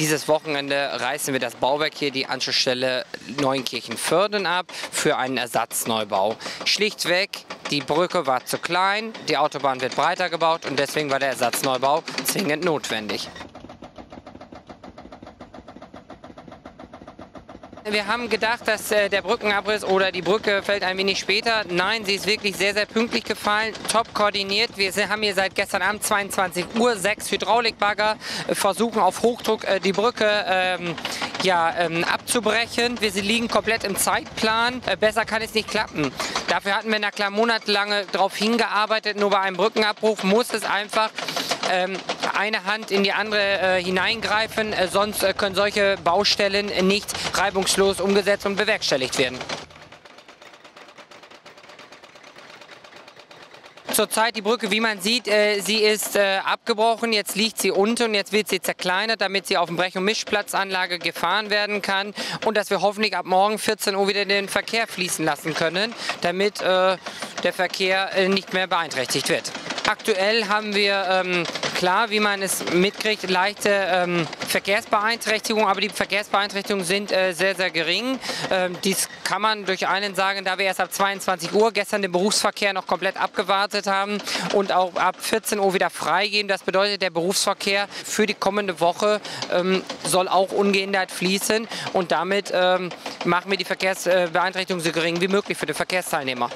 Dieses Wochenende reißen wir das Bauwerk hier, die Anschlussstelle Neunkirchen-Förden ab, für einen Ersatzneubau. Schlichtweg, die Brücke war zu klein, die Autobahn wird breiter gebaut und deswegen war der Ersatzneubau zwingend notwendig. Wir haben gedacht, dass äh, der Brückenabriss oder die Brücke fällt ein wenig später. Nein, sie ist wirklich sehr, sehr pünktlich gefallen, top koordiniert. Wir haben hier seit gestern Abend 22 Uhr sechs Hydraulikbagger, äh, versuchen auf Hochdruck äh, die Brücke ähm, ja, ähm, abzubrechen. Wir liegen komplett im Zeitplan. Besser kann es nicht klappen. Dafür hatten wir na klar monatelang darauf hingearbeitet. Nur bei einem Brückenabbruch muss es einfach ähm, eine Hand in die andere äh, hineingreifen, äh, sonst äh, können solche Baustellen nicht reibungslos umgesetzt und bewerkstelligt werden. Zurzeit die Brücke, wie man sieht, äh, sie ist äh, abgebrochen. Jetzt liegt sie unten und jetzt wird sie zerkleinert, damit sie auf dem Brech- und Mischplatzanlage gefahren werden kann und dass wir hoffentlich ab morgen 14 Uhr wieder den Verkehr fließen lassen können, damit äh, der Verkehr äh, nicht mehr beeinträchtigt wird. Aktuell haben wir ähm, klar, wie man es mitkriegt, leichte ähm, Verkehrsbeeinträchtigungen, aber die Verkehrsbeeinträchtigungen sind äh, sehr, sehr gering. Ähm, dies kann man durch einen sagen, da wir erst ab 22 Uhr gestern den Berufsverkehr noch komplett abgewartet haben und auch ab 14 Uhr wieder freigeben. Das bedeutet, der Berufsverkehr für die kommende Woche ähm, soll auch ungehindert fließen und damit ähm, machen wir die Verkehrsbeeinträchtigung so gering wie möglich für die Verkehrsteilnehmer.